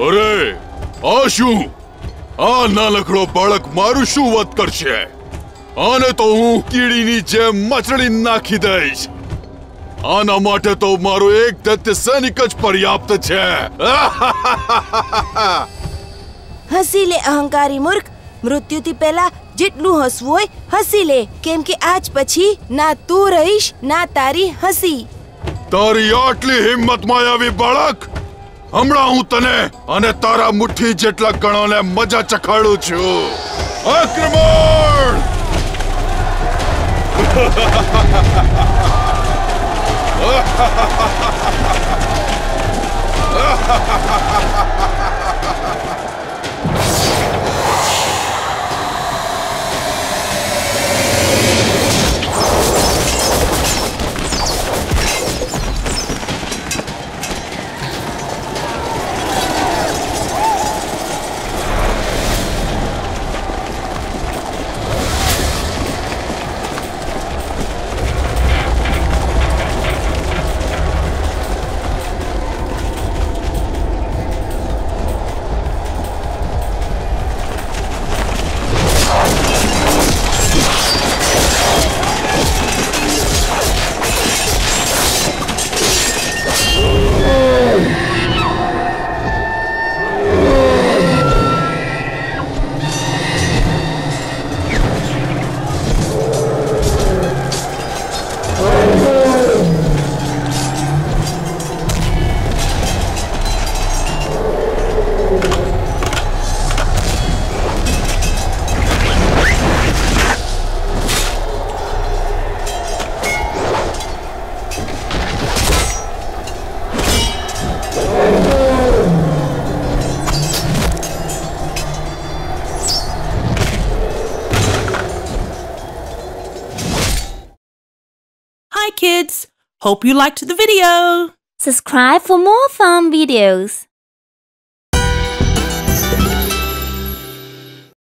અરે આ શું આ નાનકડો બાળક મારું શું વધ કરશે આને તો હું કીડીની જેમ મચડી નાખી દઈશ આના માટે તો મારો એક દત્ત સૈનિક જ પર્યાપ્ત છે હસી લે અહંકારી મૂર્ખ મૃત્યુથી પહેલા જેટલું હસવું હોય હસી લે કેમ કે આજ પછી ના તું રહીશ ના તારી હસી તારી આટલી હિંમત માયાવી બાળક હમણાં હું તને અને તારા મુઠ્ઠી જેટલા ગણોને મજા ચખાડું છું. આક્રમણ Hi kids! Hope you liked the video! Subscribe for more fun videos.